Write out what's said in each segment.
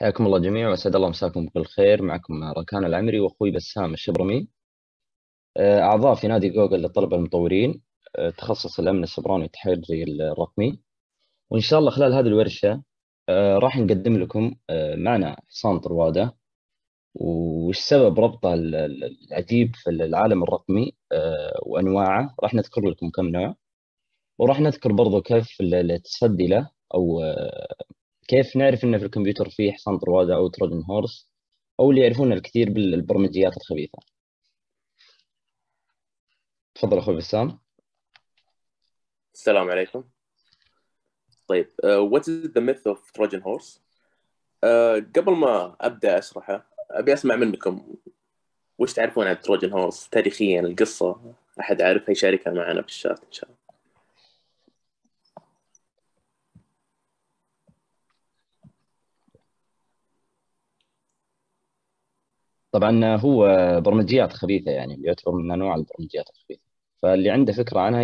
حياكم الله جميعا وأسعد الله مساكم بكل خير معكم ركان العمري وأخوي بسام الشبرمي. آه، أعضاء في نادي جوجل للطلبة المطورين. آه، تخصص الأمن السيبراني والتحري الرقمي. وإن شاء الله خلال هذه الورشة آه، راح نقدم لكم معنا حصان طروادة. وش سبب ربطه العجيب في العالم الرقمي؟ وأنواعه. راح نذكر لكم كم نوع. وراح نذكر برضو كيف التصدي له أو كيف نعرف إن في الكمبيوتر فيه حصان طروادة أو تروجن هورس أو اللي يعرفون الكثير بالبرمجيات الخبيثة. تفضل أخوي بسام. السلام عليكم. طيب uh, what is the myth of Trojan horse uh, قبل ما أبدأ أشرحه أبي أسمع منكم. وش تعرفون عن تروجن هورس تاريخيا القصة. أحد عارفها يشاركها معنا في الشات إن شاء الله. طبعا هو برمجيات خبيثه يعني يعتبر من أنواع البرمجيات الخبيثه فاللي عنده فكرة عنها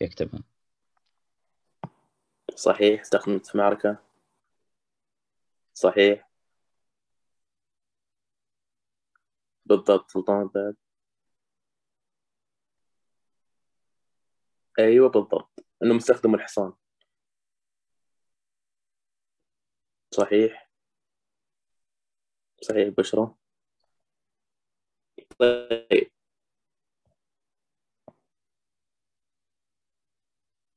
يكتبها. صحيح استخدمت معركة. صحيح. بالضبط سلطان بعد. أيوه بالضبط. إنه مستخدم الحصان. صحيح. صحيح بشرة طيب.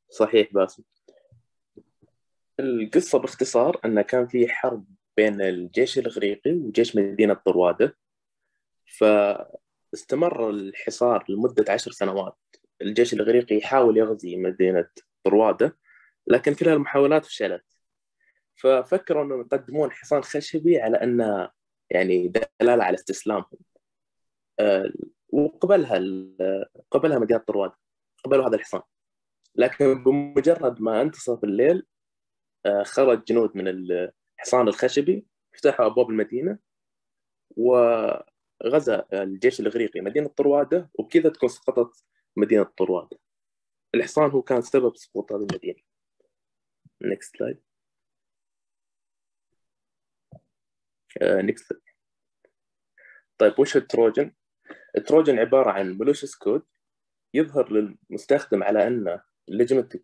صحيح باسم. القصة باختصار أن كان في حرب بين الجيش الإغريقي وجيش مدينة طروادة فاستمر الحصار لمدة عشر سنوات. الجيش الإغريقي يحاول يغزي مدينة طروادة لكن كل المحاولات فشلت. ففكروا أنهم يقدمون حصان خشبي على انه يعني دلالة على استسلامهم. آه، وقبلها قبلها مدينه طرواد قبلوا هذا الحصان. لكن بمجرد ما انتصف الليل آه، خرج جنود من الحصان الخشبي فتحوا أبواب المدينة وغزا الجيش الإغريقي مدينة طروادة وبكذا تكون سقطت مدينة طروادة. الحصان هو كان سبب سقوط هذه المدينة. Next slide. uh, طيب وش ال Trojan؟ ال Trojan عبارة عن malicious code يظهر للمستخدم على أنه legitimate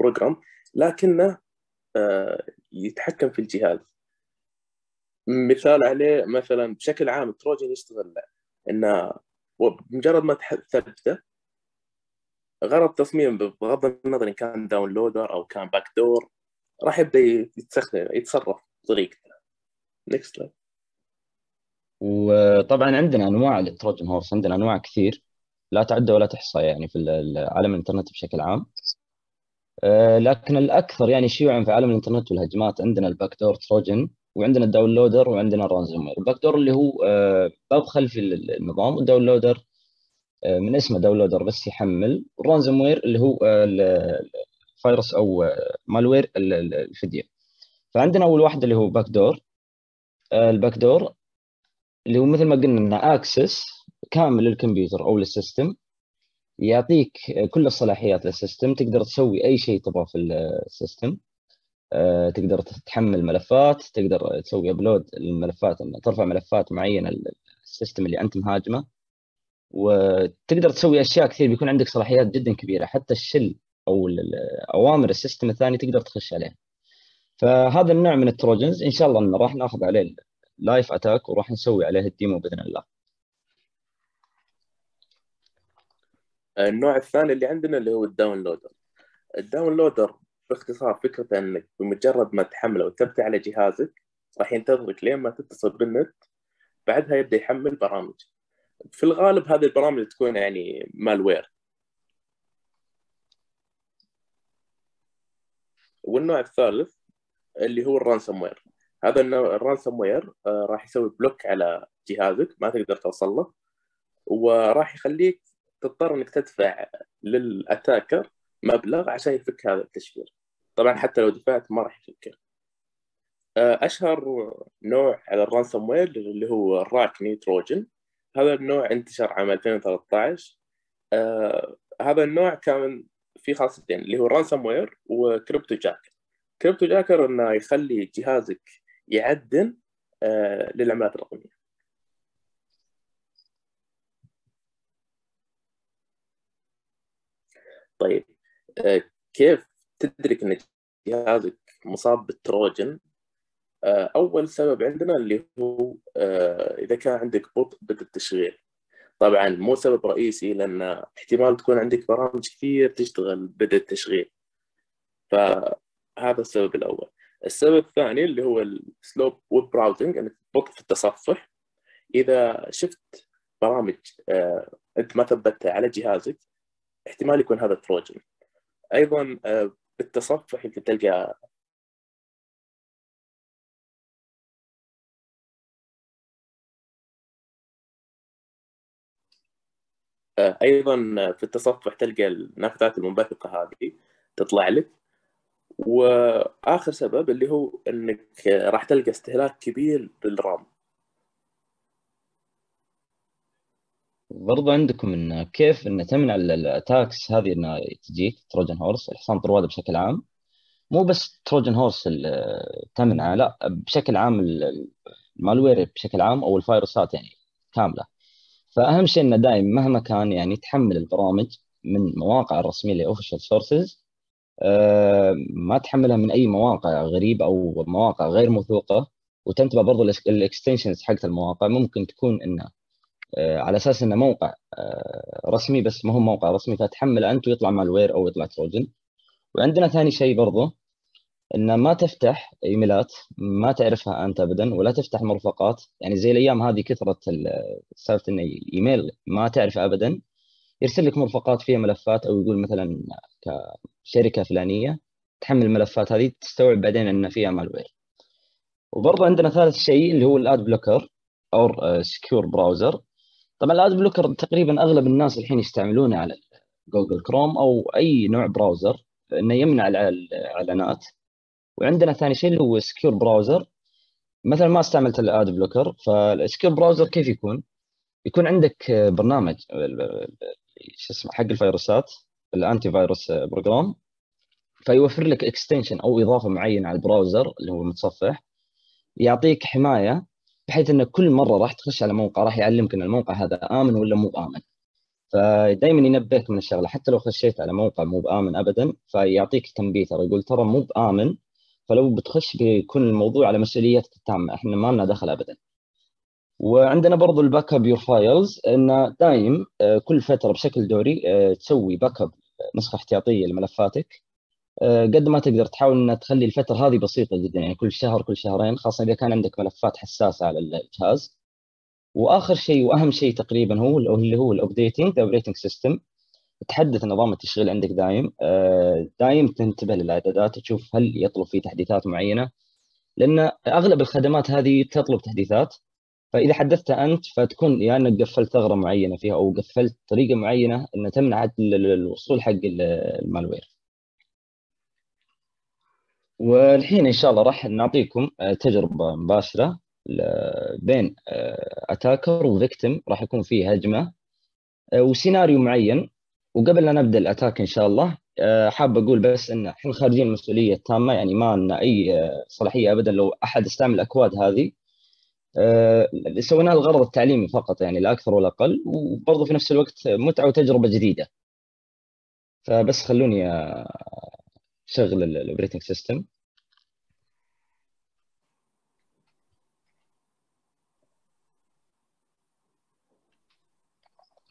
program لكنه uh, يتحكم في الجهاز. مثال عليه مثلا بشكل عام ال Trojan يشتغل إنه بمجرد ما تثبته غرض تصميم بغض النظر إن كان downloader أو كان back door راح يبدأ يتستخدم يتصرف بطريقته. next وطبعا عندنا أنواع لل Trojan horse عندنا أنواع كثير لا تعد ولا تحصى يعني في عالم الإنترنت بشكل عام. آه، لكن الأكثر يعني شيوعا في عالم الإنترنت والهجمات عندنا ال back door Trojan وعندنا ال downloader وعندنا ال ransomware ال back door اللي هو آه، باب خلفي للنظام وال downloader آه، من اسمه downloader بس يحمل. ال ransomware اللي هو الفيروس أو malware الفدية فعندنا أول واحد اللي هو back door ال back door اللي هو مثل ما قلنا إنه access كامل للكمبيوتر أو لل system يعطيك كل الصلاحيات لل system تقدر تسوي أي شيء تبغاه في ال system. آه، تقدر تحمل ملفات تقدر تسوي upload للملفات ترفع ملفات معينة لل system اللي أنت مهاجمه. وتقدر تسوي أشياء كثير بيكون عندك صلاحيات جدا كبيرة حتى ال shell أو أوامر ال system الثاني تقدر تخش عليه فهذا النوع من ال Trojans إن شاء الله إنه راح ناخذ عليه live attack وراح نسوي عليه ال demo بإذن الله. النوع الثاني اللي عندنا اللي هو ال downloader. ال downloader باختصار فكرته إنك بمجرد ما تحمله وتثبته على جهازك راح ينتظرك لين ما تتصل بالنت بعدها يبدأ يحمل برامج. في الغالب هذه البرامج تكون يعني malware والنوع الثالث اللي هو ال ransomware هذا ال ransomware آه، راح يسوي block على جهازك ما تقدر توصل له وراح يخليك تضطر إنك تدفع لل attacker مبلغ عشان يفك هذا التشفير. طبعا حتى لو دفعت ما راح يفكه. آه، أشهر نوع على ال ransomware اللي هو ال Rakhni Trojan هذا النوع انتشر عام 2013 آه هذا النوع كان في خاصيتين اللي هو ransomware و cryptojack cryptojacker إنه يخلي جهازك يعدن آه، للعملات الرقمية. طيب آه، كيف تدرك إن جهازك مصاب بالتروجن؟ آه، أول سبب عندنا اللي هو إذا كان عندك بطء بالتشغيل طبعا مو سبب رئيسي لأن احتمال تكون عندك برامج كثير تشتغل بدء التشغيل. فهذا السبب الأول. السبب الثاني اللي هو ال slow web browsing إنك بطء في التصفح. إذا شفت برامج آه، أنت ما ثبتها على جهازك احتمال يكون هذا Trojan. أيضا آه، بالتصفح يمكن تلقى آه، أيضا في التصفح تلقى النافذات المنبثقة هذه تطلع لك. وآخر سبب اللي هو إنك راح تلقى استهلاك كبير لل RAM. برضو عندكم إن كيف إن تمنع ال attacks هذه إنها تجيك Trojan horse الحصان طروادة بشكل عام. مو بس Trojan horse تمنعه لا بشكل عام ال malware بشكل عام أو الفيروسات يعني كاملة. فأهم شيء إنه دائما مهما كان يعني تحمل البرامج من مواقع الرسمية اللي official sources ما تحملها من أي مواقع غريبه أو مواقع غير موثوقه وتنتبه برضو ال extensions حقت المواقع. ممكن تكون انه آه، على أساس إنه موقع آه، رسمي بس ما هو موقع رسمي فتحمل أنت ويطلع malware أو يطلع Trojan. وعندنا ثاني شيء برضو إن ما تفتح إيميلات ما تعرفها أنت ابدا ولا تفتح مرفقات. يعني زي الأيام هذه كثرت سالفه انه إيميل ما تعرفه ابدا. يرسل لك مرفقات فيها ملفات أو يقول مثلا كشركه فلانية تحمل الملفات هذه تستوعب بعدين إن فيها malware وبرضه عندنا ثالث شيء اللي هو ال ad blocker أو secure browser طبعا ال ad blocker تقريبا أغلب الناس الحين يستعملونه على Google Chrome أو أي نوع browser إنه يمنع الإعلانات. وعندنا ثاني شيء اللي هو secure browser مثلا ما استعملت ال ad blocker فال secure browser كيف يكون؟ يكون عندك برنامج شو اسمه حق الفيروسات ال antivirus program فيوفر لك extension أو إضافة معينة على ال browser اللي هو المتصفح يعطيك حماية بحيث انك كل مرة راح تخش على موقع راح يعلمك إن الموقع هذا آمن ولا مو آمن. فدائما ينبهك من الشغلة. حتى لو خشيت على موقع مو بآمن ابدا فيعطيك تنبيه ترى يقول ترى مو بآمن فلو بتخش بيكون الموضوع على مسؤوليتك التامة. إحنا ما لنا دخل ابدا. وعندنا برضو ال back up your files انه دايم آه، كل فترة بشكل دوري آه، تسوي backup نسخة احتياطية لملفاتك. آه، قد ما تقدر تحاول ان تخلي الفترة هذه بسيطة جدا يعني كل شهر كل شهرين خاصة إذا كان عندك ملفات حساسة على الجهاز. وآخر شيء وأهم شيء تقريبا هو اللي هو ال updating operating system تحدث نظام التشغيل عندك دايم دايم تنتبه للاعدادات تشوف هل يطلب فيه تحديثات معينة. لأن أغلب الخدمات هذه تطلب تحديثات. فإذا حدثتها أنت فتكون يا يعني إنك قفلت ثغرة معينة فيها أو قفلت طريقة معينة ان تمنع الوصول حق ال malware. والحين إن شاء الله راح نعطيكم آه، تجربة مباشرة بين attacker و victim راح يكون فيه هجمة آه، وسيناريو معين. وقبل لا نبدأ ال attack إن شاء الله آه، حاب أقول بس إن إحنا خارجين المسؤوليه التامه يعني ما لنا أي صلاحية ابدا لو أحد استعمل الاكواد هذه. آه، سويناه الغرض التعليمي فقط يعني لا أكثر ولا أقل وبرضه في نفس الوقت متعة وتجربة جديدة. فبس خلوني أشغل ال operating system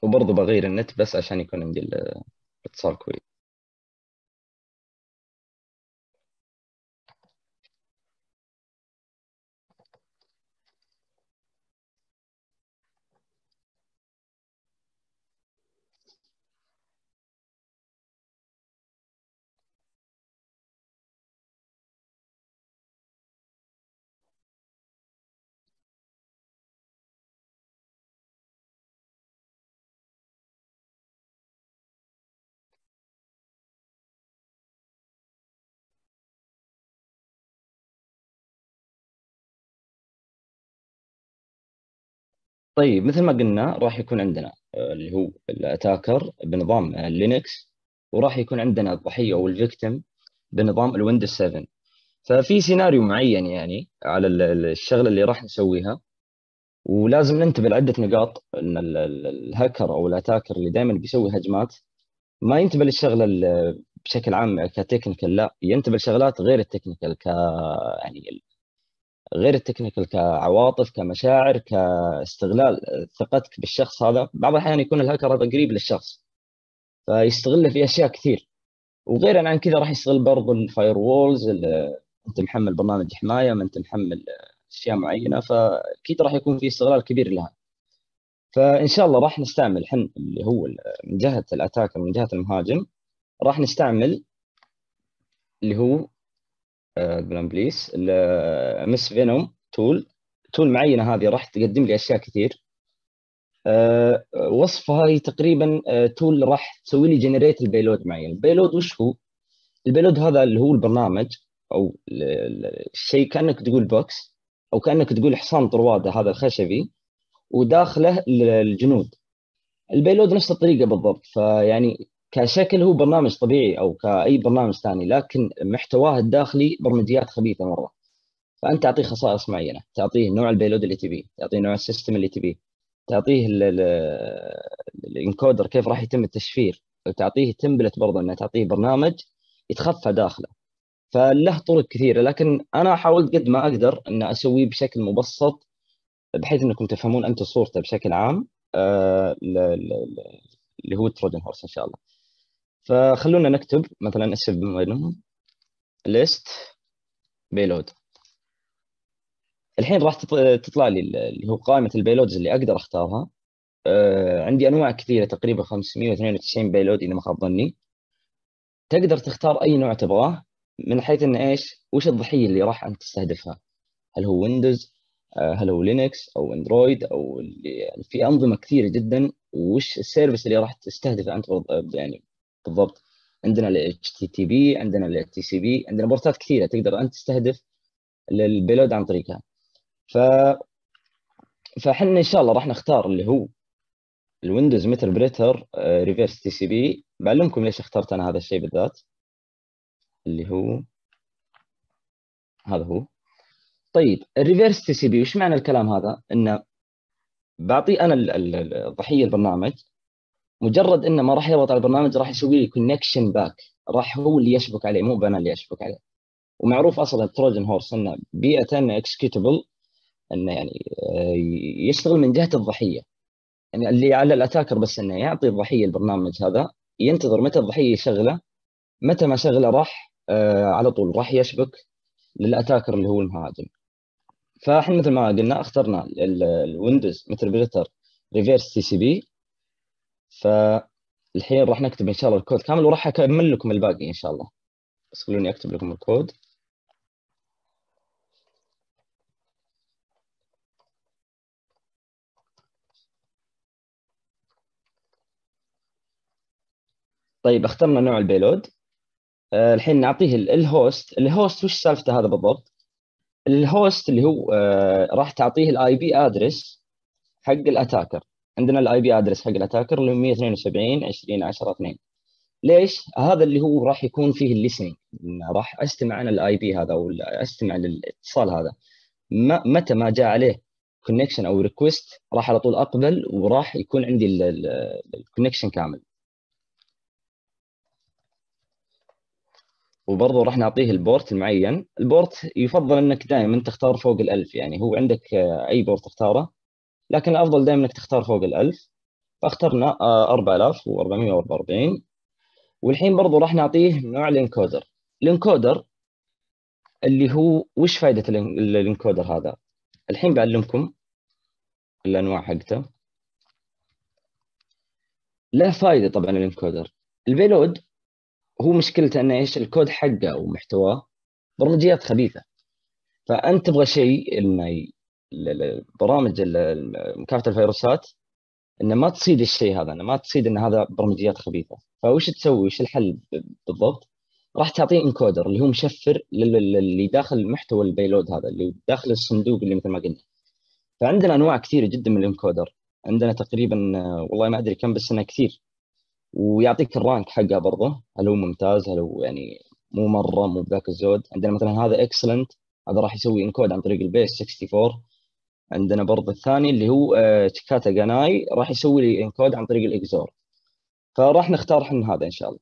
وبرضه بغير النت بس عشان يكون عندي الاتصال كويس. طيب مثل ما قلنا راح يكون عندنا آه، اللي هو ال attacker بنظام Linux وراح يكون عندنا الضحية أو ال victim بنظام ال Windows 7 ففي سيناريو معين يعني على الشغلة اللي راح نسويها ولازم ننتبه لعدة نقاط إن الهاكر أو ال attacker اللي دائما بيسوي هجمات ما ينتبه للشغلة بشكل عام ك technical لا ينتبه لشغلات غير ال technical ك يعني غير ال technical كعواطف كمشاعر كاستغلال ثقتك بالشخص هذا. بعض الأحيان يكون الهاكر هذا قريب للشخص فيستغله في أشياء كثير. وغير عن كذا راح يستغل برضو ال firewalls أنت محمل برنامج حماية ما أنت محمل أشياء معينة فأكيد راح يكون في استغلال كبير لها. فإن شاء الله راح نستعمل حن اللي هو من جهة ال attacker من جهة المهاجم راح نستعمل اللي هو بلان بليس. msfvenom tool. tool معينة هذه راح تقدم لي أشياء كثير. أه وصفها هي تقريبا tool راح تسوي لي generate ال payload معين. ال payload وش هو؟ ال payload هذا اللي هو البرنامج أو الشيء كأنك تقول box أو كأنك تقول حصان طروادة هذا الخشبي وداخله الجنود البيلود نفس الطريقة بالضبط فيعني كشكل هو برنامج طبيعي أو كأي برنامج ثاني لكن محتواه الداخلي برمجيات خبيثة مرة. فأنت تعطيه خصائص معينة تعطيه نوع البيلود اللي تبيه تعطيه نوع السيستم اللي تبيه تعطيه الإنكودر كيف راح يتم التشفير وتعطيه تمبلت برضه إنه تعطيه برنامج يتخفى داخله. فله طرق كثيرة لكن أنا حاولت قد ما أقدر ان أسويه بشكل مبسط بحيث إنكم تفهمون أنتم صورته بشكل عام آه اللي هو تروجن هورس إن شاء الله. فخلونا نكتب مثلا اسم بينهم. ليست بيلود. الحين راح تطلع لي اللي هو قائمة البيلودز اللي أقدر أختارها. آه عندي أنواع كثيرة تقريبا 592 بيلود إذا ما خاب ظني. تقدر تختار أي نوع تبغاه من حيث إن إيش؟ وش الضحية اللي راح أنت تستهدفها؟ هل هو ويندوز هل هو لينكس أو اندرويد أو يعني في أنظمة كثيرة جدا. وش السيرفيس اللي راح تستهدفه أنت؟ يعني بالضبط. عندنا ال HTTP عندنا ال TCP عندنا بورتات كثيرة تقدر أنت تستهدف البيلود عن طريقها. ف فاحنا إن شاء الله راح نختار اللي هو الويندوز متر بريتر ريفيرس تي سي بي بعلمكم ليش اخترت أنا هذا الشيء بالذات. اللي هو هذا هو. طيب الريفيرس تي سي بي وش معنى الكلام هذا؟ إنه بعطي أنا الضحيه البرنامج. مجرد إنه ما راح يضغط على البرنامج راح يسوي لي كونكشن باك راح هو اللي يشبك عليه مو أنا اللي اشبك عليه. ومعروف أصلا تروجن هورس إنه بيئة انه اكسكيوتبل إنه يعني يشتغل من جهة الضحية. يعني اللي على الأتاكر بس إنه يعطي الضحية البرنامج هذا ينتظر متى الضحية يشغله متى ما شغله راح آه على طول راح يشبك للأتاكر اللي هو المهاجم. فإحنا مثل ما قلنا اخترنا الويندوز مثل بريتر ريفيرس تي سي بي فالحين راح نكتب إن شاء الله الكود كامل وراح أكمل لكم الباقي إن شاء الله. بس خلوني أكتب لكم الكود. طيب اخترنا نوع البيلود. أه الحين نعطيه الهوست. الهوست وش سالفته هذا بالضبط؟ الهوست اللي هو أه راح تعطيه الاي بي ادرس حق الأتاكر. عندنا الاي بي ادرس حق الاتاكر اللي هو 172 20 10 2 ليش؟ هذا اللي هو راح يكون فيه الليسننج راح أستمع أنا الاي بي هذا أو أستمع للاتصال هذا. متى ما جاء عليه كونكشن أو ريكوست راح على طول أقبل وراح يكون عندي الكونكشن كامل. وبرضه راح نعطيه البورت المعين البورت يفضل إنك دائما تختار فوق الألف يعني هو عندك أي بورت تختاره لكن الأفضل دائما إنك تختار فوق ال1000 فاخترنا 4444 والحين برضو راح نعطيه نوع الانكودر الانكودر اللي هو وش فائده الانكودر هذا؟ الحين بعلمكم الأنواع حقته. له فائده طبعا الانكودر البيلود هو مشكلته إنه إيش؟ الكود حقه ومحتواه برمجيات خبيثة. فأنت تبغى شيء إنه برامج مكافحه الفيروسات إنه ما تصيد الشيء هذا إنه ما تصيد إن هذا برمجيات خبيثة. فوش تسوي؟ وش الحل بالضبط؟ راح تعطيه انكودر اللي هو مشفر اللي داخل محتوى البيلود هذا اللي داخل الصندوق اللي مثل ما قلنا. فعندنا أنواع كثيرة جدا من الانكودر عندنا تقريبا والله ما أدري كم بس إنه كثير. ويعطيك الرانك حقه برضه. هل هو ممتاز؟ هل هو يعني مو مرة مو بذاك الزود؟ عندنا مثلا هذا اكسلنت هذا راح يسوي انكود عن طريق البيس 64 عندنا برضه الثاني اللي هو تشيكاتا جاناي راح يسوي لي إنكود عن طريق الإكزور. فراح نختار إحنا هذا إن شاء الله.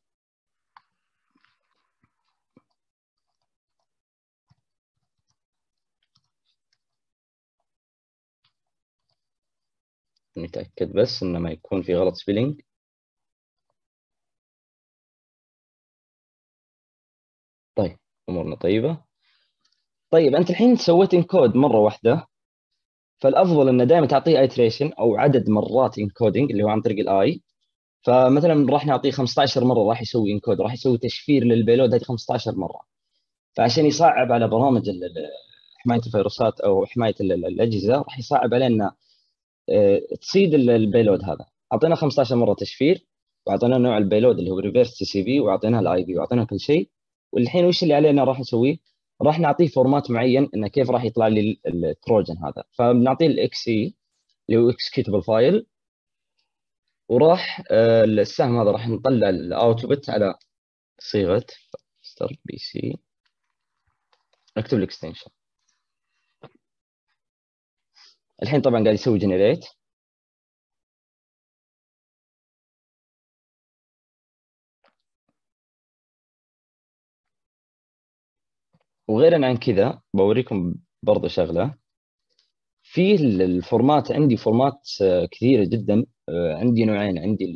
نتأكد بس إنه ما يكون في غلط سبيلينج طيب أمورنا طيبة. طيب أنت الحين سويت إنكود مرة واحدة. فالأفضل إنه دائما تعطيه ايتريشن أو عدد مرات انكودينج اللي هو عن طريق الاي فمثلا راح نعطيه 15 مرة راح يسوي انكود راح يسوي تشفير للبيلود هذه 15 مرة. فعشان يصعب على برامج حماية الفيروسات أو حماية الأجهزة راح يصعب علينا آه، تصيد البيلود هذا. اعطينا 15 مرة تشفير واعطينا نوع البيلود اللي هو ريفرس تي سي بي وأعطيناه الاي بي واعطينا كل شيء. والحين وش اللي علينا راح نسويه؟ راح نعطيه فورمات معين إنه كيف راح يطلع لي التروجن هذا. فبنعطيه الاكس اي اللي هو اكسكيوتبل فايل وراح آه، السهم هذا راح نطلع الاوتبوت على صيغة ستارت بي سي نكتب الاكستنشن الحين طبعا قاعد يسوي جنريت وغيرا عن كذا بوريكم برضه شغلة. في الفورمات عندي فورمات آه، كثيرة جدا. آه، عندي نوعين. عندي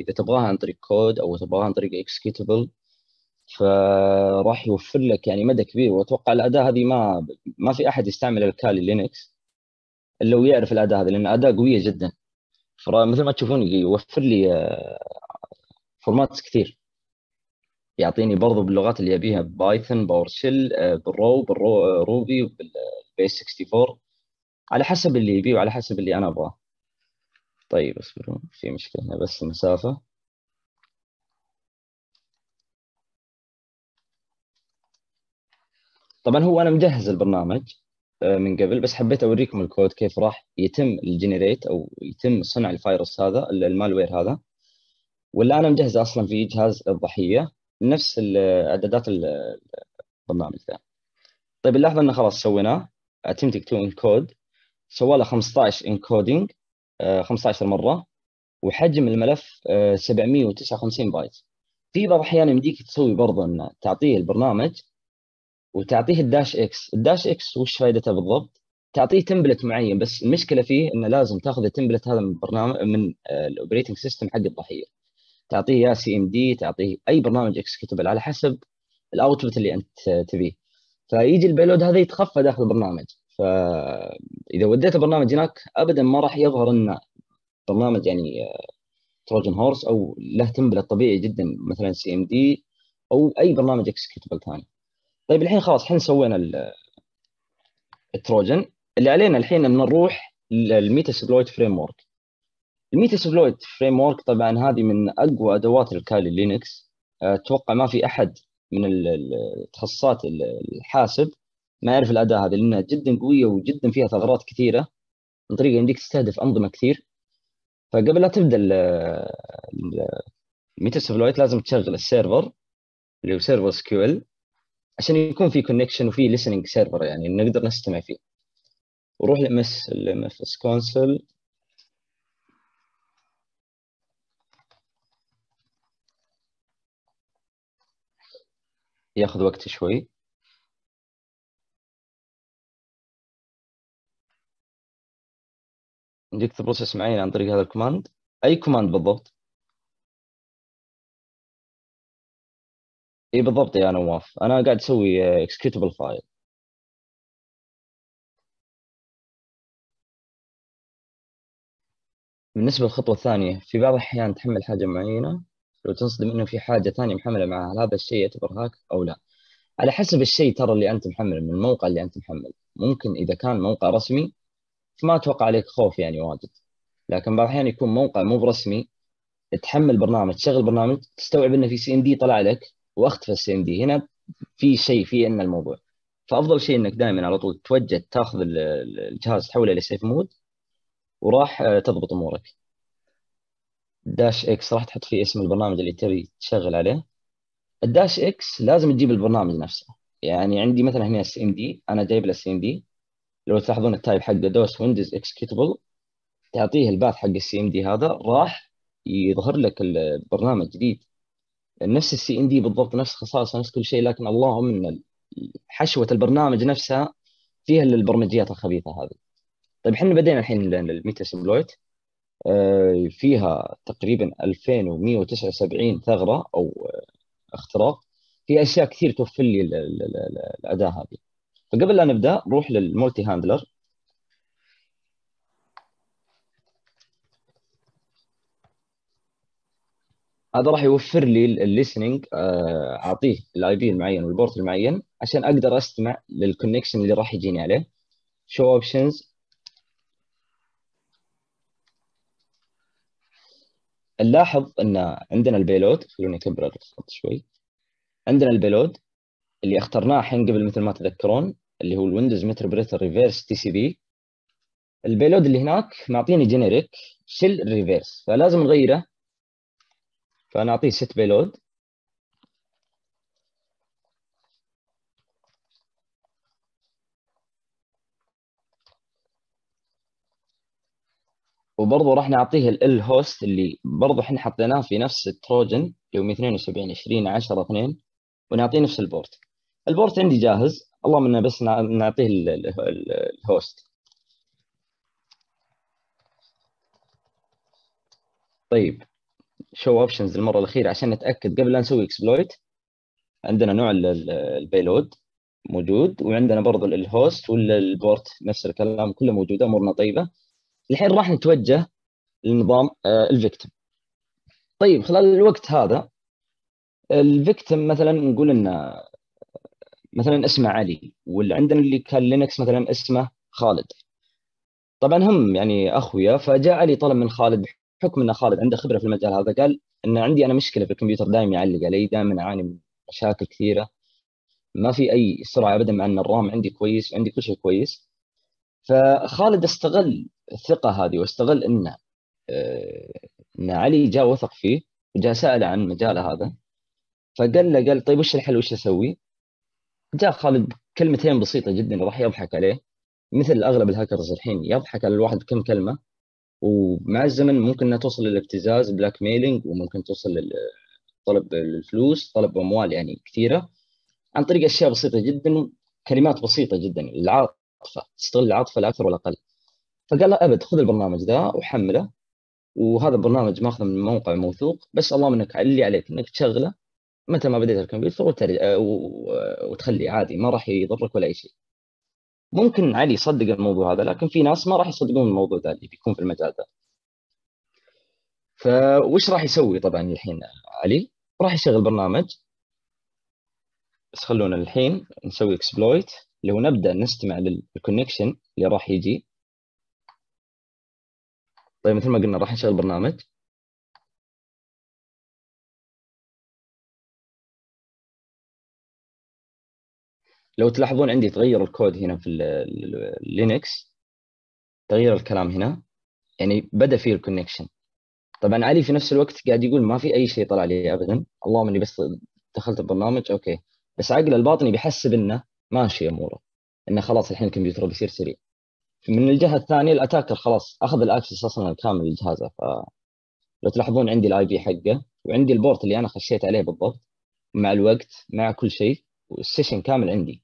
إذا تبغاها عن طريق كود أو تبغاها عن طريق اكسكيوتبل فراح يوفر لك يعني مدى كبير. وأتوقع الأداة هذه ما ما في أحد يستعمل الكالي لينكس إلا ويعرف الأداة هذا لأن أداة قوية جدا. مثل ما تشوفون يوفر لي آه، فورمات كثير. يعطيني برضو باللغات اللي ابيها بايثون باور شيل بالرو بالروبي وبالبيس 64 على حسب اللي يبيه وعلى حسب اللي أنا أبغاه. طيب اصبروا في مشكلة هنا بس المسافه طبعا هو أنا مجهز البرنامج آه، من قبل بس حبيت أوريكم الكود كيف راح يتم الجنريت أو يتم صنع الفيروس هذا المالوير هذا. ولا أنا مجهز أصلا في جهاز الضحية. نفس اعدادات البرنامج ذا طيب اللحظة انه خلاص سويناه اتمتك تو إنكود. سوى له 15 إنكودينج 15 مرة وحجم الملف 759 بايت. في بعض الأحيان يمديك تسوي برضه إن تعطيه البرنامج وتعطيه الداش إكس. الداش إكس وش فائدته بالضبط؟ تعطيه تمبلت معين بس المشكلة فيه انه لازم تاخذ التمبلت هذا من برنامج من الأوبريتنج سيستم حق الضحية. تعطيه يا سي ام دي تعطيه أي برنامج اكسكيوتبل على حسب الاوتبوت اللي أنت تبيه. فيجي البيلود هذا يتخفى داخل البرنامج. فاذا وديت البرنامج هناك ابدا ما راح يظهر انه برنامج يعني تروجن هورس أو له تمبلت طبيعي جدا مثلا سي ام دي أو أي برنامج اكسكيوتبل ثاني. طيب الحين خلاص الحين سوينا التروجن. اللي علينا الحين إن نروح للميتا سبلويت فريم ورك الميتا سبلويت فريم ورك طبعا هذه من أقوى أدوات الكالي لينكس. أتوقع ما في أحد من التخصصات الحاسب ما يعرف الأداة هذه لأنها جدا قوية وجدا فيها ثغرات كثيرة من طريقه يمديك تستهدف أنظمة كثير. فقبل لا تبدأ الميتا سبلويت لازم تشغل السيرفر اللي هو سيرفر سكيول عشان يكون في كونكشن وفي listening سيرفر يعني نقدر نستمع فيه. وروح لمس اس كونسل ياخذ وقت شوي. عندك بروسيس معين عن طريق هذا الكوماند. أي كوماند بالضبط؟ إي بالضبط يا نواف. أنا قاعد أسوي اكسكيوتبل فايل بالنسبة للخطوة الثانية في بعض الأحيان تحمل حاجة معينة. لو تصدم إنه في حاجة ثانية محملة معها هل هذا الشيء يعتبر هاك أو لا. على حسب الشيء ترى اللي أنت محمله من الموقع اللي أنت محمل ممكن إذا كان موقع رسمي فما أتوقع عليك خوف يعني واجد. لكن بعض الأحيان يكون موقع مو برسمي تحمل برنامج تشغل برنامج تستوعب إنه في سي ام دي طلع لك وأختفى السي ام دي هنا في شيء في ان الموضوع. فأفضل شيء إنك دائما على طول توجه تأخذ الجهاز تحوله إلى سيف مود وراح آه، تضبط أمورك. داش إكس راح تحط فيه اسم البرنامج اللي تبي تشغل عليه. الداش إكس لازم تجيب البرنامج نفسه. يعني عندي مثلا هنا السي ام دي أنا جايب له السي ام دي لو تلاحظون التايب حقه دوس ويندوز اكسكيوتبل تعطيه الباث حق السي ام دي هذا راح يظهر لك البرنامج جديد. نفس السي ام دي بالضبط نفس خصائصه نفس كل شيء لكن اللهم إن حشوة البرنامج نفسها فيها البرمجيات الخبيثة هذه. طيب إحنا بدينا الحين الميتا سبلويت فيها تقريبا 2179 ثغرة أو اختراق. في أشياء كثير توفر لي الأداة هذه. فقبل لا نبدأ نروح للمولتي هاندلر. هذا راح يوفر لي الليسننج آه، أعطيه الاي بي المعين والبورت المعين عشان أقدر أستمع للكونكشن اللي راح يجيني عليه. شو اوبشنز نلاحظ أن عندنا البيلود خلوني أكبر الخط شوي. عندنا البيلود اللي اخترناه الحين قبل مثل ما تذكرون اللي هو الويندوز متربريتر ريفيرس تي سي بي البيلود اللي هناك معطيني جينيريك شيل ريفيرس فلازم نغيره. فنعطيه ست بيلود وبرضه راح نعطيه ال هوست اللي برضه إحنا حطيناه في نفس التروجن اللي هو 272 20 10 2 ونعطيه نفس البورت. البورت عندي جاهز. اللهم إنه بس نعطيه الهوست طيب شو اوبشنز المرة الأخيرة عشان نتأكد قبل لا نسوي اكسبلويت عندنا نوع البيلود موجود وعندنا برضه الهوست ولا البورت نفس الكلام كله موجوده أمورنا طيبة. الحين راح نتوجه لنظام آه، الفيكتم طيب خلال الوقت هذا الفيكتم مثلا نقول إنه مثلا اسمه علي واللي عندنا اللي كان لينكس مثلا اسمه خالد. طبعا هم يعني أخويا فجاء علي طلب من خالد بحكم إن خالد عنده خبرة في المجال هذا قال إن عندي أنا مشكلة في الكمبيوتر دائما يعلق علي دائما أعاني من مشاكل كثيرة. ما في أي سرعة ابدا مع إن الرام عندي كويس وعندي كل شيء كويس. فخالد استغل الثقة هذه واستغل انه آه، إن علي جاء وثق فيه وجاء سأل عن مجاله هذا فقال له قال طيب وش الحل وش أسوي؟ جاء خالد كلمتين بسيطة جدا راح يضحك عليه مثل أغلب الهاكرز الحين يضحك على الواحد بكم كلمة ومع الزمن ممكن إنها توصل للابتزاز بلاك ميلينج وممكن توصل لطلب الفلوس طلب أموال يعني كثيرة عن طريق أشياء بسيطة جدا كلمات بسيطة جدا العاطفة تستغل العاطفة لا أكثر ولا أقل فقال له أبد خذ البرنامج ذا وحمله وهذا البرنامج ماخذه من موقع موثوق بس اللهم انك اللي عليك إنك تشغله متى ما بديت الكمبيوتر وترجع وتخليه عادي ما راح يضرك ولا أي شيء. ممكن علي يصدق الموضوع هذا لكن في ناس ما راح يصدقون الموضوع ذا اللي بيكون في المجال ذا. فوش راح يسوي طبعا الحين علي؟ راح يشغل برنامج. بس خلونا الحين نسوي اكسبلويت هو نبدأ نستمع للكونكشن اللي راح يجي. طيب مثل ما قلنا راح نشغل برنامج. لو تلاحظون عندي تغير الكود هنا في اللينكس تغير الكلام هنا. يعني بدأ فيه الكونكشن طبعا علي في نفس الوقت قاعد يقول ما في أي شيء طلع لي ابدا. اللهم إني بس دخلت البرنامج أوكي. بس عقله الباطني بيحسب إنه ماشي اموره إنه خلاص الحين الكمبيوتر بيصير سريع. من الجهة الثانية الأتاكر خلاص. أخذ الأكسس أصلا الكامل لجهازه ف لو تلاحظون عندي الاي بي حقه وعندي البورت اللي أنا خشيت عليه بالضبط مع الوقت مع كل شيء والسيشن كامل عندي.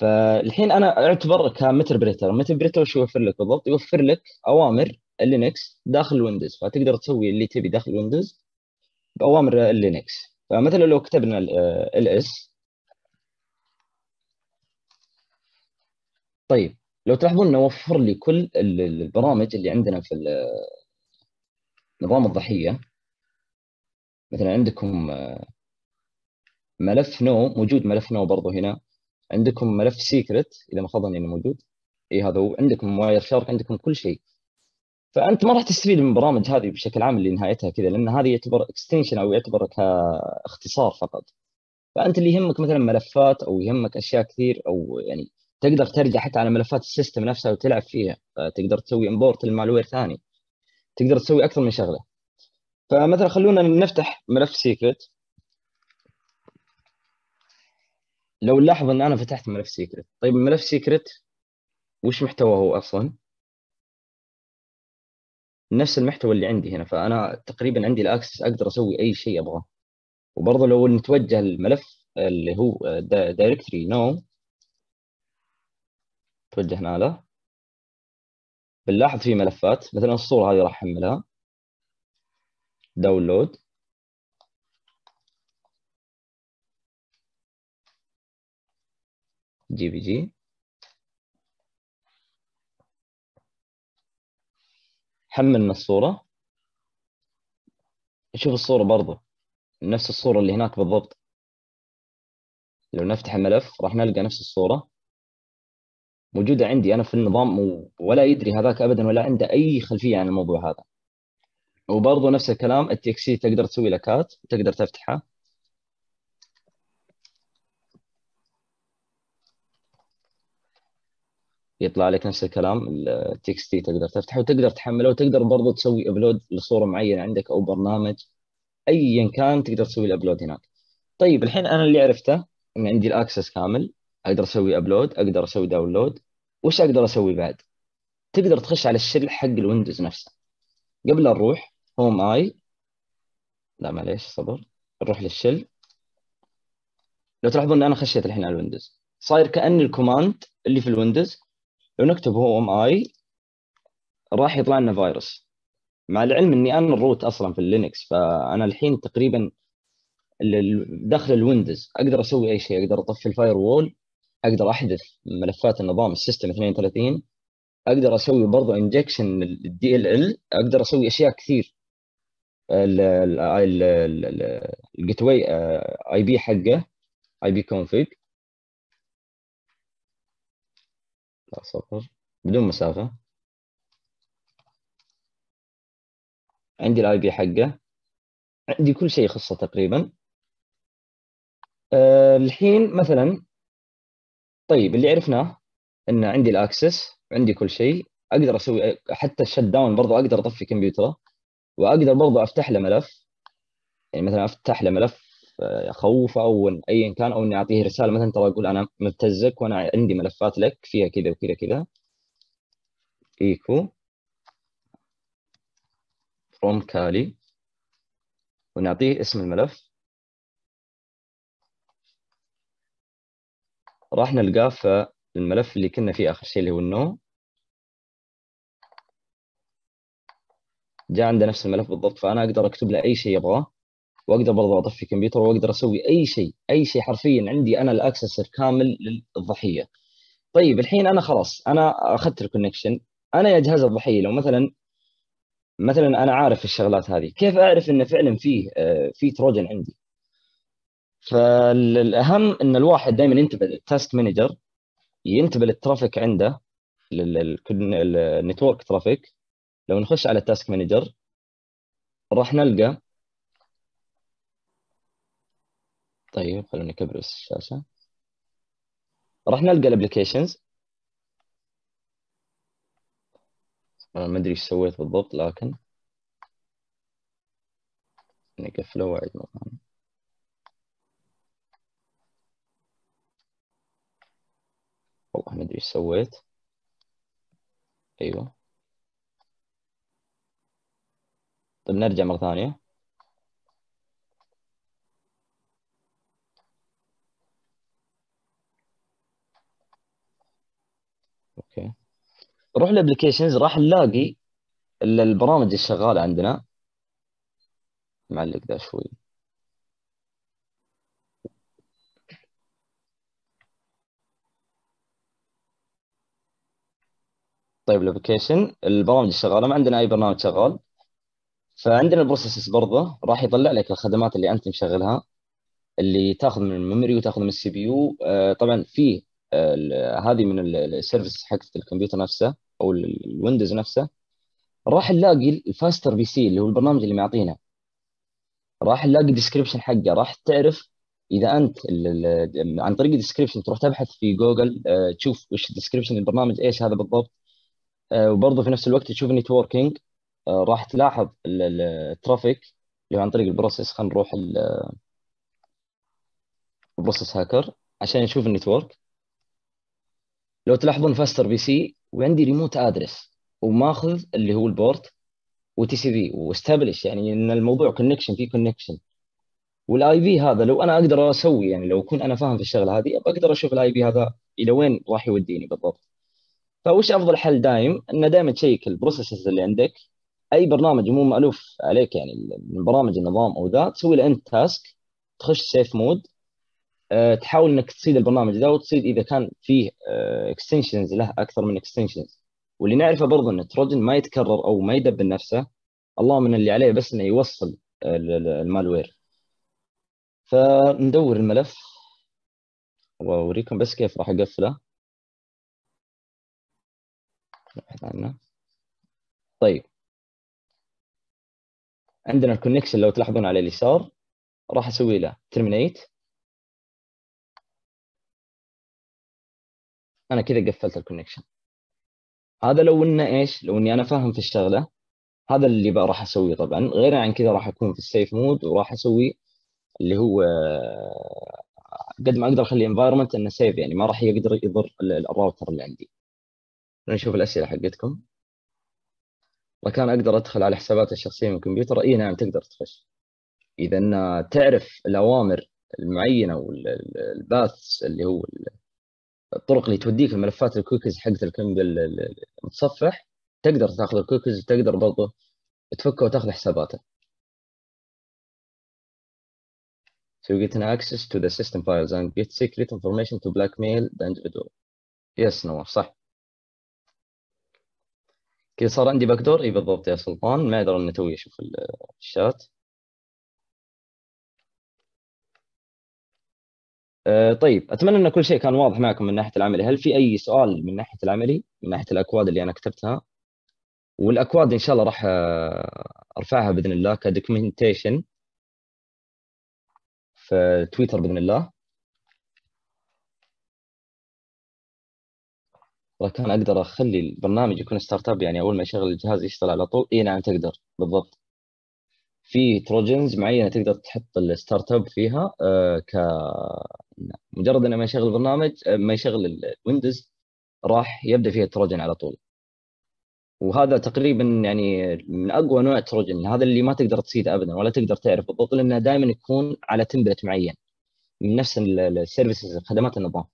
فالحين أنا أعتبر كمتر بريتر. متر بريتر وش يوفر لك بالضبط؟ يوفر لك أوامر اللينكس داخل الويندوز فتقدر تسوي اللي تبي داخل الويندوز بأوامر اللينكس فمثلا لو كتبنا ال اس طيب. لو تلاحظون إنه وفر لي كل البرامج اللي عندنا في نظام الضحية. مثلا عندكم آه، ملف نو موجود ملف نو برضو هنا. عندكم ملف سيكرت إذا ما خاب إنه موجود. اي هذا هو. عندكم واير شارك عندكم كل شيء. فأنت ما راح تستفيد من البرامج هذه بشكل عام اللي نهايتها كذا لأن هذه يعتبر اكستنشن أو يعتبر كاختصار فقط. فأنت اللي يهمك مثلا ملفات أو يهمك أشياء كثير أو يعني تقدر ترجع حتى على ملفات السيستم نفسها وتلعب فيها تقدر تسوي امبورت للمالوير ثاني. تقدر تسوي أكثر من شغلة. فمثلا خلونا نفتح ملف سيكرت لو نلاحظ إن أنا فتحت ملف سيكرت طيب ملف سيكرت وش محتوى هو أصلا؟ نفس المحتوى اللي عندي هنا فأنا تقريبا عندي الأكسس أقدر أسوي أي شيء أبغاه. وبرضه لو نتوجه الملف اللي هو دايركتري نو توجهنا له. بنلاحظ في ملفات مثلا الصورة هذه راح أحملها. داونلود جي بي جي. حملنا الصورة. شوف الصورة برضو. نفس الصورة اللي هناك بالضبط. لو نفتح الملف راح نلقى نفس الصورة. موجودة عندي أنا في النظام ولا يدري هذاك أبدا ولا عنده أي خلفية عن الموضوع هذا. وبرضه نفس الكلام التكسي تقدر تسوي لكات تقدر تفتحها يطلع لك نفس الكلام التكستي تقدر تفتحه وتقدر تحمله وتقدر برضه تسوي ابلود لصورة معينة عندك أو برنامج. ايا كان تقدر تسوي الابلود هناك. طيب الحين أنا اللي عرفته إن عندي الاكسس كامل. أقدر أسوي ابلود أقدر أسوي داونلود وش أقدر أسوي بعد؟ تقدر تخش على الشل حق الويندوز نفسه. قبل نروح هوم اي لا معليش صبر. نروح للشل لو تلاحظون إن أنا خشيت الحين على الويندوز. صاير كان الكوماند اللي في الويندوز. لو نكتب هوم اي راح يطلع لنا فيروس مع العلم إني أنا الروت أصلا في اللينكس فأنا الحين تقريبا داخل الويندوز. أقدر أسوي أي شيء. أقدر أطفي الفاير وول أقدر احذف ملفات النظام السيستم 32 أقدر أسوي برضه انجكشن الدي ال ال أقدر أسوي أشياء كثير. الجيت واي اي بي حقه اي بي كونفيج لا صفر. بدون مسافة. عندي الاي بي حقه. عندي كل شيء يخصه تقريبا. أه الحين مثلا طيب اللي عرفناه إن عندي الأكسس عندي كل شيء أقدر أسوي حتى الشت داون برضه أقدر أطفي كمبيوتره وأقدر برضه أفتح له ملف. يعني مثلا أفتح له ملف اخوفه أو ايا كان أو إني أعطيه رسالة مثلا ترى أقول أنا مبتزك وأنا عندي ملفات لك فيها كذا وكذا كذا. إيكو. فروم كالي ونعطيه اسم الملف. راح نلقاه في الملف اللي كنا فيه آخر شيء اللي هو النو. جاء عنده نفس الملف بالضبط فأنا أقدر أكتب له أي شيء ابغاه وأقدر برضه اطفي كمبيوتر وأقدر أسوي أي شيء أي شيء حرفيا عندي أنا الأكسس الكامل للضحية. طيب الحين أنا خلاص أنا أخذت الكونكشن أنا يا جهاز الضحية لو مثلا مثلا أنا عارف الشغلات هذه كيف أعرف انه فعلا فيه آه، في تروجن عندي؟ فالأهم إن الواحد دائما ينتبه للتاسك مانجر ينتبه للترافيك عنده النتورك ترافيك. لو نخش على التاسك مانجر راح نلقى طيب خلوني أكبر الشاشة. راح نلقى ال applications. ما أدري إيش سويت بالضبط لكن نقفله واعيد مرة. والله ما أدري إيش سويت. أيوه. طيب نرجع مرة ثانية. أوكي. نروح ال applications راح نلاقي البرامج الشغالة عندنا. معلق ذا شوي. طيب ال application البرامج الشغاله ما عندنا أي برنامج شغال. فعندنا ال processes برضه. راح يطلع لك الخدمات اللي أنت مشغلها اللي تاخذ من ال memory وتاخذ من ال CPU. طبعا في آه، هذه من ال service حقت الكمبيوتر نفسه أو الويندوز نفسه. راح نلاقي ال Faster PC اللي هو البرنامج اللي معطينا. راح نلاقي ال description حقه. راح تعرف إذا أنت عن طريق ال description تروح تبحث في جوجل آه، تشوف وش ال description البرنامج إيش هذا بالضبط. آه، وبرضه في نفس الوقت تشوف ال networking آه، راح تلاحظ ال traffic اللي عن طريق ال process خلينا نروح ال Process Hacker عشان نشوف ال network لو تلاحظون Faster PC وعندي remote address وماخذ اللي هو ال port و TCP و established يعني إن الموضوع connection في connection وال IP هذا لو أنا أقدر أسوي يعني لو كنت أنا فاهم في الشغلة هذه أقدر أشوف ال IP هذا إلى وين راح يوديني بالضبط. فوش أفضل حل دايم؟ إنه دائما تشيك ال processes اللي عندك. أي برنامج مو مألوف عليك يعني من برامج النظام أو ذا تسوي له end task تخش safe mode أه تحاول إنك تصيد البرنامج ذا وتصيد إذا كان فيه extensions أه له أكثر من extensions واللي نعرفه برضه إن trojan ما يتكرر أو ما يدبن نفسه. الله من اللي عليه بس إنه يوصل ال malware. فندور الملف. واوريكم بس كيف راح أقفله. نبحث عنه طيب. عندنا ال connection لو تلاحظون على اليسار راح أسوي له terminate أنا كذا قفلت ال connection هذا لو إنه إيش؟ لو إني أنا فاهم في الشغلة هذا اللي بقى راح أسويه طبعا. غير عن كذا راح أكون في ال safe mode وراح أسوي اللي هو قد ما أقدر أخلي environment إنه safe يعني ما راح يقدر يضر الراوتر اللي عندي. نشوف الأسئلة حقتكم وكان أقدر أدخل على حساباتي الشخصية من الكمبيوتر إي نعم تقدر تخش إذا تعرف الأوامر المعينة وال path اللي هو الطرق اللي توديك الملفات الكوكيز حقت المتصفح تقدر تاخذ الكوكيز وتقدر برضه تفكه وتاخذ حساباته So you get an access to the system files and get secret information to blackmail the individual. Yes, نواف صح. كذا صار عندي باك دور إي بالضبط يا سلطان ما يقدر انه توي أشوف الشات. أه طيب أتمنى إن كل شيء كان واضح معكم من ناحية العملي، هل في أي سؤال من ناحية العملي؟ من ناحية الأكواد اللي أنا كتبتها؟ والأكواد إن شاء الله راح أرفعها بإذن الله ك documentation في تويتر بإذن الله كان أقدر أخلي البرنامج يكون startup يعني أول ما يشغل الجهاز يشتغل على طول اي نعم تقدر بالضبط. في trojans معينة تقدر تحط ال startup فيها آه ك مجرد إنه ما يشغل البرنامج آه ما يشغل الويندوز راح يبدأ فيها ال trojan على طول. وهذا تقريبا يعني من أقوى نوع trojan هذا اللي ما تقدر تصيده ابدا ولا تقدر تعرف بالضبط لأنه دائما يكون على template معين من نفس ال services خدمات النظام.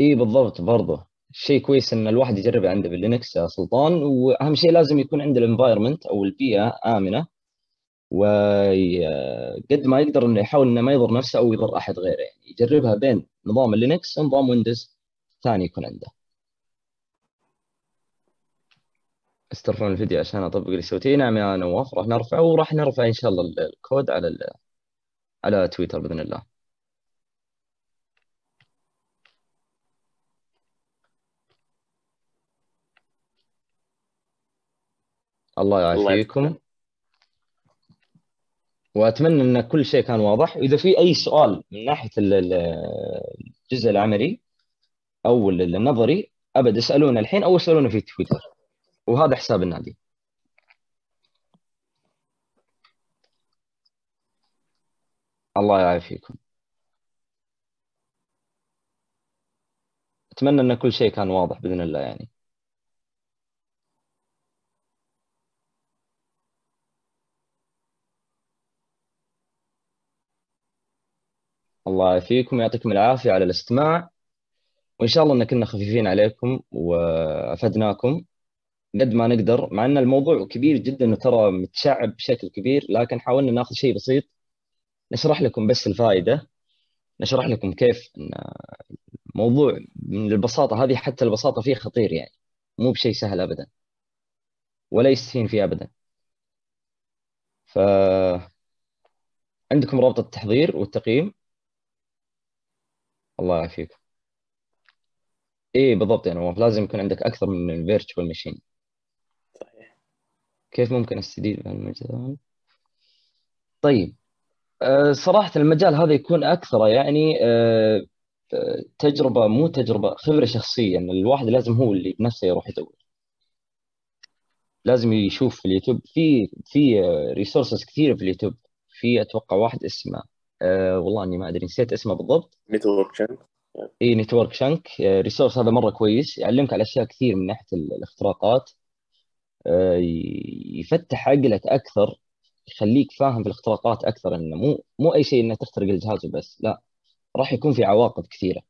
اي بالضبط برضه. شيء كويس إن الواحد يجربه عنده بال Linux يا سلطان. وأهم شيء لازم يكون عنده ال environment أو البيئة آمنة. وقد ما يقدر إنه يحاول إنه ما يضر نفسه أو يضر أحد غيره. يعني يجربها بين نظام ال Linux ونظام Windows ثاني يكون عنده. استرفعون الفيديو عشان أطبق اللي سويته. نعم يا نواف راح نرفعه وراح نرفع إن شاء الله الكود على. على تويتر بإذن الله. الله يعافيكم. وأتمنى أن كل شيء كان واضح. واذا في أي سؤال من ناحية الجزء العملي أو النظري أبد اسألونا الحين أو اسألونا في تويتر. وهذا حساب النادي. الله يعافيكم. أتمنى أن كل شيء كان واضح بإذن الله يعني. الله يعافيكم ويعطيكم العافية على الاستماع. وإن شاء الله إن كنا خفيفين عليكم وأفدناكم. قد ما نقدر مع إن الموضوع كبير جدا وترى متشعب بشكل كبير لكن حاولنا ناخذ شيء بسيط. نشرح لكم بس الفائدة. نشرح لكم كيف إن موضوع من البساطة هذه حتى البساطة فيه خطير يعني. مو بشيء سهل ابدا. ولا يستهين فيه ابدا. ف عندكم رابط التحضير والتقييم. الله يعافيكم إيه بالضبط يعني لازم يكون عندك أكثر من فيرتشوال ماشين صحيح. كيف ممكن أستدير بهالمجال طيب أه صراحة المجال هذا يكون أكثر يعني أه تجربة مو تجربة خبرة شخصية إن الواحد لازم هو اللي بنفسه يروح يدور. لازم يشوف في اليوتيوب في في resources كثيرة في اليوتيوب في أتوقع واحد اسمه أه والله إني ما أدري نسيت اسمه بالضبط. NetworkChuck اي NetworkChuck resource هذا مرة كويس يعلمك على أشياء كثير من ناحية الاختراقات. أه يفتح عقلك أكثر يخليك فاهم في الاختراقات أكثر إنه مو مو أي شيء انك تخترق الجهاز وبس لا. راح يكون في عواقب كثيرة.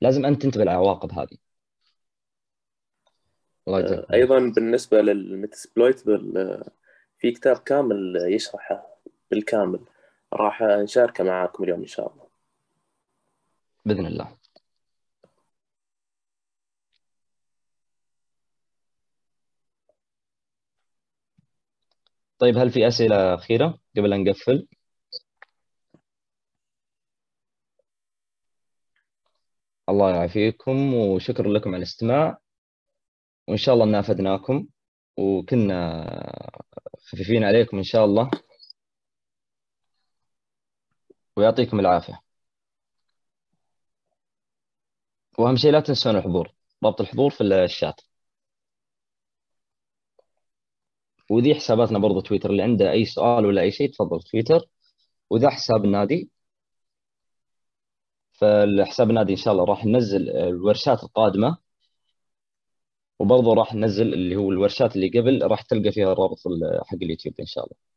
لازم أنت تنتبه للعواقب هذه. الله يجزاك آه، أيضا بالنسبة للميتسبلويت في كتاب كامل يشرحه بالكامل. راح نشاركه معاكم اليوم إن شاء الله. بإذن الله. طيب هل في أسئلة أخيرة قبل أن نقفل؟ الله يعافيكم وشكرا لكم على الاستماع. وإن شاء الله أن أفدناكم. وكنا خفيفين عليكم إن شاء الله. ويعطيكم العافية. وأهم شيء لا تنسون الحضور رابط الحضور في الشات. وذي حساباتنا برضو تويتر اللي عنده أي سؤال ولا أي شيء تفضل تويتر. وذا حساب النادي فالحساب النادي إن شاء الله راح ننزل الورشات القادمة. وبرضه راح ننزل اللي هو الورشات اللي قبل راح تلقى فيها الرابط حق اليوتيوب إن شاء الله.